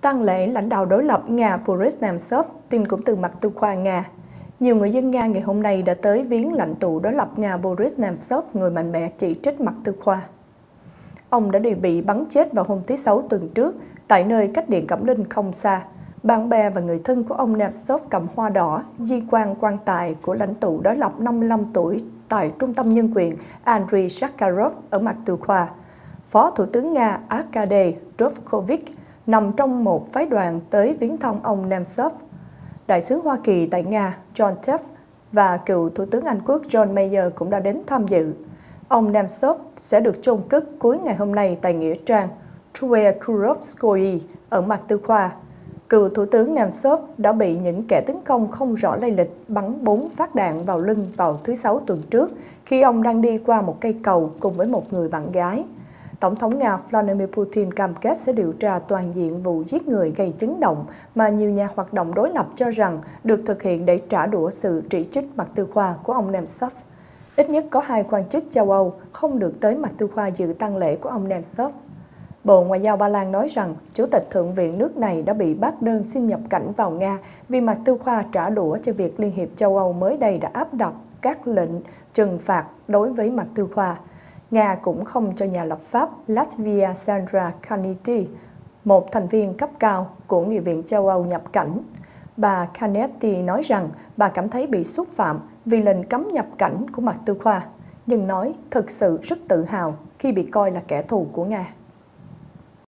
Tăng lễ lãnh đạo đối lập Nga Boris Nemtsov, tin cũng từ mặt tư khoa Nga. Nhiều người dân Nga ngày hôm nay đã tới viếng lãnh tụ đối lập Nga Boris Nemtsov, người mạnh mẽ chỉ trích mặt tư khoa. Ông đã bị bắn chết vào hôm thứ Sáu tuần trước tại nơi cách Điện Cẩm Linh không xa. Bạn bè và người thân của ông Nemtsov cầm hoa đỏ, di quan quan tài của lãnh tụ đối lập 55 tuổi tại Trung tâm Nhân quyền Andriy Sakharov ở mặt tư khoa. Phó Thủ tướng Nga Arkady Dovkovich nằm trong một phái đoàn tới viếng thăm ông Nemtsov. Đại sứ Hoa Kỳ tại Nga John Teff và cựu Thủ tướng Anh Quốc John Mayer cũng đã đến tham dự. Ông Nemtsov sẽ được chôn cất cuối ngày hôm nay tại Nghĩa Trang Tverkurovskoye ở mặt tư khoa. Cựu Thủ tướng Nemtsov đã bị những kẻ tấn công không rõ lây lịch bắn bốn phát đạn vào lưng vào thứ Sáu tuần trước khi ông đang đi qua một cây cầu cùng với một người bạn gái. Tổng thống Nga Vladimir Putin cam kết sẽ điều tra toàn diện vụ giết người gây chấn động mà nhiều nhà hoạt động đối lập cho rằng được thực hiện để trả đũa sự chỉ trích mặt tư khoa của ông Nemtsov. Ít nhất có hai quan chức châu Âu không được tới mặt tư khoa dự tăng lễ của ông Nemtsov. Bộ Ngoại giao Ba Lan nói rằng Chủ tịch Thượng viện nước này đã bị bác đơn xin nhập cảnh vào Nga vì mặt tư khoa trả đũa cho việc Liên hiệp châu Âu mới đây đã áp đặt các lệnh trừng phạt đối với mặt tư khoa. Nga cũng không cho nhà lập pháp Latvia Sandra Kaniti, một thành viên cấp cao của Nghị viện châu Âu nhập cảnh. Bà Canetti nói rằng bà cảm thấy bị xúc phạm vì lệnh cấm nhập cảnh của Mạc Tư Khoa, nhưng nói thực sự rất tự hào khi bị coi là kẻ thù của Nga.